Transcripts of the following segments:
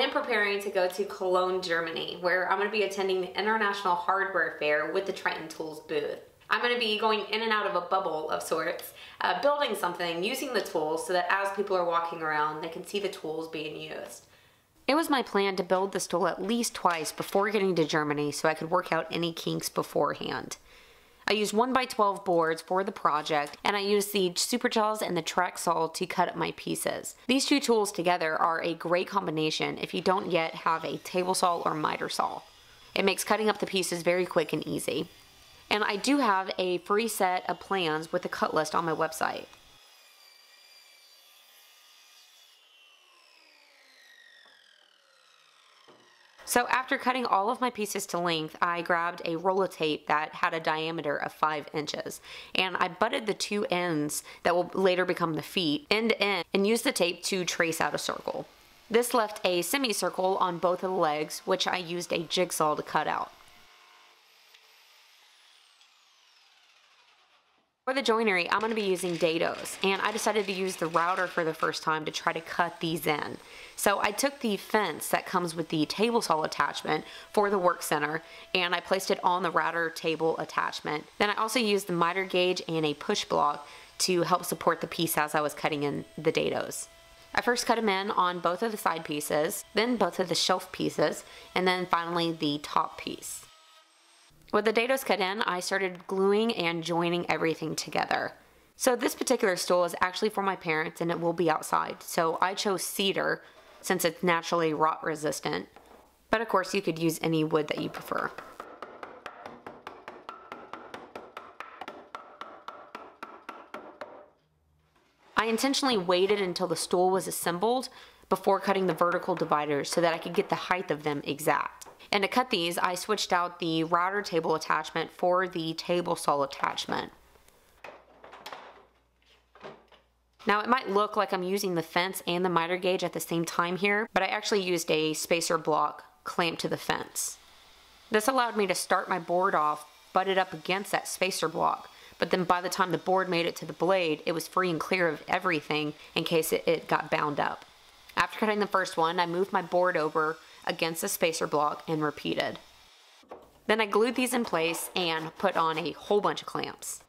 am preparing to go to Cologne, Germany, where I'm going to be attending the International Hardware Fair with the Triton Tools booth. I'm going to be going in and out of a bubble of sorts, uh, building something, using the tools so that as people are walking around, they can see the tools being used. It was my plan to build this tool at least twice before getting to Germany so I could work out any kinks beforehand. I used 1x12 boards for the project, and I used the Super Jaws and the Track Saw to cut up my pieces. These two tools together are a great combination if you don't yet have a table saw or miter saw. It makes cutting up the pieces very quick and easy. And I do have a free set of plans with a cut list on my website. So after cutting all of my pieces to length, I grabbed a roll of tape that had a diameter of 5 inches. And I butted the two ends that will later become the feet end to end and used the tape to trace out a circle. This left a semicircle on both of the legs, which I used a jigsaw to cut out. For the joinery, I'm going to be using dados, and I decided to use the router for the first time to try to cut these in. So I took the fence that comes with the table saw attachment for the work center, and I placed it on the router table attachment. Then I also used the miter gauge and a push block to help support the piece as I was cutting in the dados. I first cut them in on both of the side pieces, then both of the shelf pieces, and then finally the top piece. With the dados cut in, I started gluing and joining everything together. So this particular stool is actually for my parents and it will be outside. So I chose cedar since it's naturally rot resistant. But of course you could use any wood that you prefer. I intentionally waited until the stool was assembled before cutting the vertical dividers so that I could get the height of them exact. And to cut these, I switched out the router table attachment for the table saw attachment. Now it might look like I'm using the fence and the miter gauge at the same time here, but I actually used a spacer block clamped to the fence. This allowed me to start my board off butted up against that spacer block, but then by the time the board made it to the blade, it was free and clear of everything in case it, it got bound up. After cutting the first one, I moved my board over against the spacer block and repeated. Then I glued these in place and put on a whole bunch of clamps.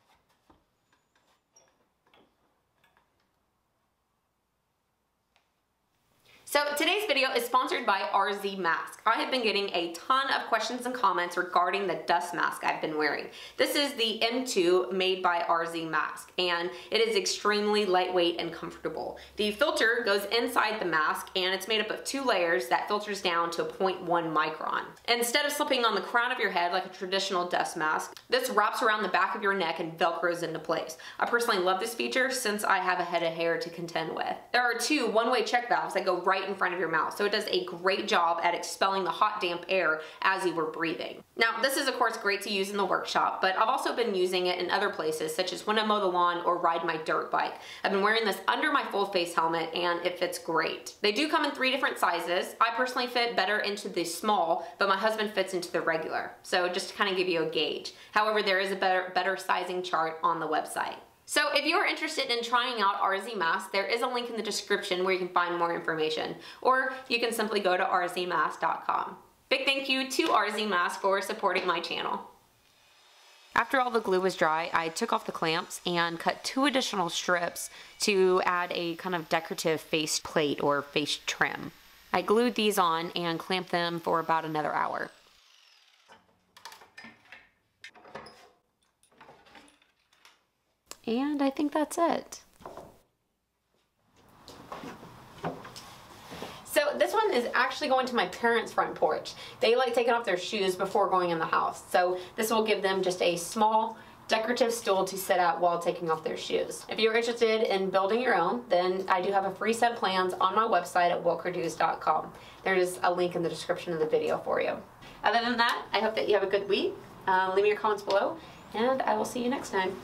So today's video is sponsored by RZ Mask. I have been getting a ton of questions and comments regarding the dust mask I've been wearing. This is the M2 made by RZ Mask and it is extremely lightweight and comfortable. The filter goes inside the mask and it's made up of two layers that filters down to 0.1 micron. Instead of slipping on the crown of your head like a traditional dust mask, this wraps around the back of your neck and velcros into place. I personally love this feature since I have a head of hair to contend with. There are two one-way check valves that go right right in front of your mouth. So it does a great job at expelling the hot damp air as you were breathing. Now this is of course great to use in the workshop, but I've also been using it in other places such as when I mow the lawn or ride my dirt bike. I've been wearing this under my full face helmet and it fits great. They do come in three different sizes. I personally fit better into the small, but my husband fits into the regular. So just to kind of give you a gauge. However, there is a better, better sizing chart on the website. So if you're interested in trying out RZ Mask, there is a link in the description where you can find more information, or you can simply go to rzmask.com. Big thank you to RZ Mask for supporting my channel. After all the glue was dry, I took off the clamps and cut two additional strips to add a kind of decorative face plate or face trim. I glued these on and clamped them for about another hour. And I think that's it. So this one is actually going to my parents' front porch. They like taking off their shoes before going in the house. So this will give them just a small decorative stool to sit at while taking off their shoes. If you're interested in building your own, then I do have a free set of plans on my website at wilkerdos.com. There's a link in the description of the video for you. Other than that, I hope that you have a good week. Uh, leave me your comments below, and I will see you next time.